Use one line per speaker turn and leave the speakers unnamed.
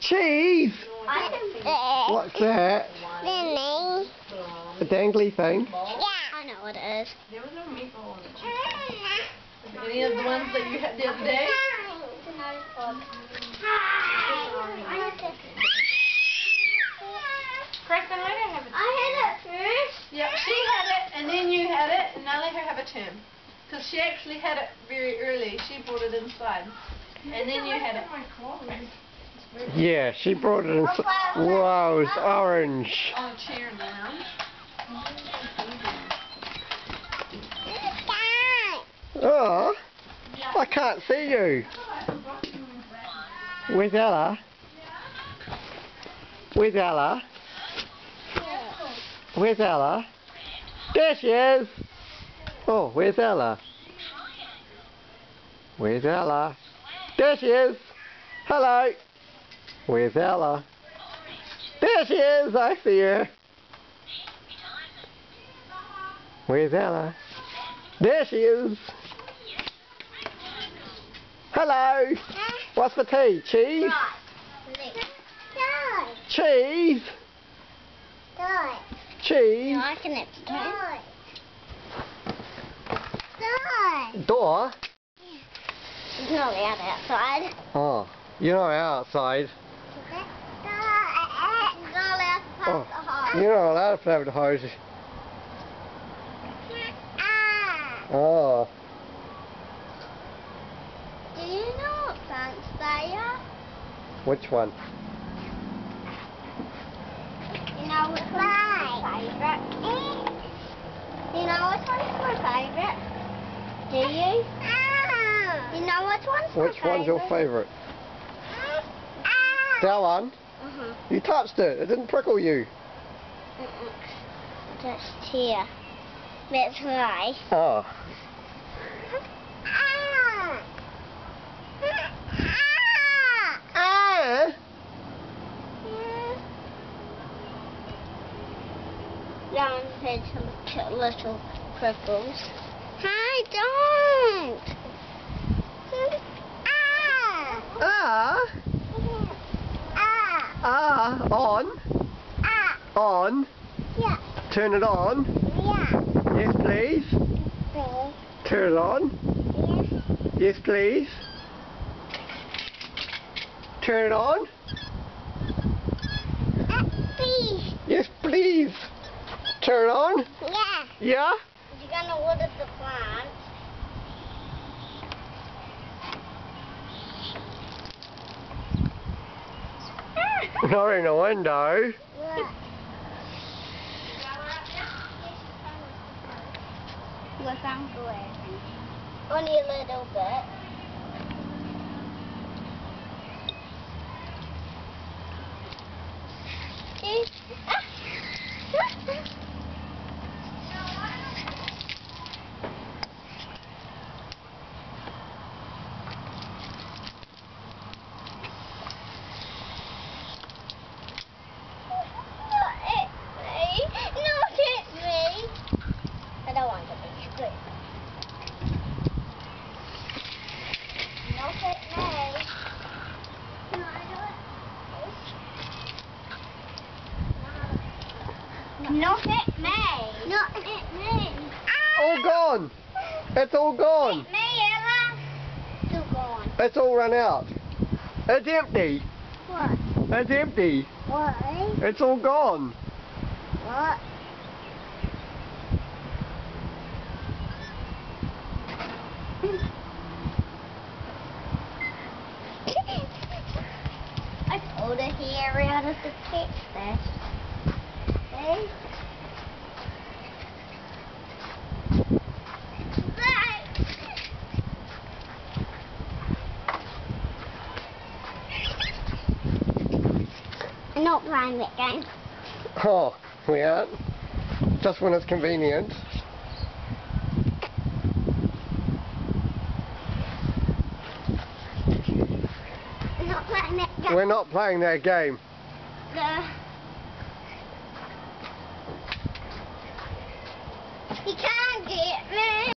Cheese! What's that?
Vinny.
A dangly thing?
Yeah. I know what it is.
There was no meatball on it. Any of the ones that you had the other day? Kristen, let her have a
I had it first.
Yep, she had it, and then you had it, and now let her have a turn. Because she actually had it very early. She brought it inside. And then you had it.
Yeah, she brought it in. Oh, Whoa, it's orange.
On a chair now.
Oh, I can't see you. Where's Ella? Where's Ella? Where's Ella? There she is. Oh, where's Ella? Where's Ella? There she is. Hello. Where's Ella? There she is. I see her. Where's Ella? There she is. Hello. What's for tea? Cheese? Cheese? Cheese?
I can it
Door?
It's not allowed outside.
Oh, you're not outside.
It's not allowed to pass
Oh,
the hose.
You're not allowed of play with the hose.
Ah.
Oh,
Do you know what plants they are?
which one?
You know which one's my favourite? You know which one's my favourite? Do you? You know which one's my
Which one's your favourite?
Ah.
That one?
Uh-huh.
You touched it. It didn't prickle you.
Mm-mm. Just here. That's right.
Oh.
Ah. Ah.
Ah!
Down had some little prickles. Hi, don't! Ah!
Ah!
Ah!
Ah! On! On!
Yeah,
Turn it on.
yeah.
Yes, please.
Please.
Turn it on.
Yes.
Yes, please. Turn it on.
Ah, please.
Yes, please. Turn it on.
Yeah.
Yeah?
You're gonna water the plant.
Not in the window.
Look. Look, I'm. Only a little bit. See? Ah. Not at me. Not at me. I don't want to be screwed. Not at me. Not at me. Not at me. Ah!
All gone. It's all gone.
Me, Ella. Still gone.
It's all run out. It's empty.
What?
It's empty.
What?
It's all gone.
What? I pulled a hair out of the cactus. not playing that game.
Oh, we aren't. Just when it's convenient.
Not playing that game.
We're not playing that game.
The can't get me.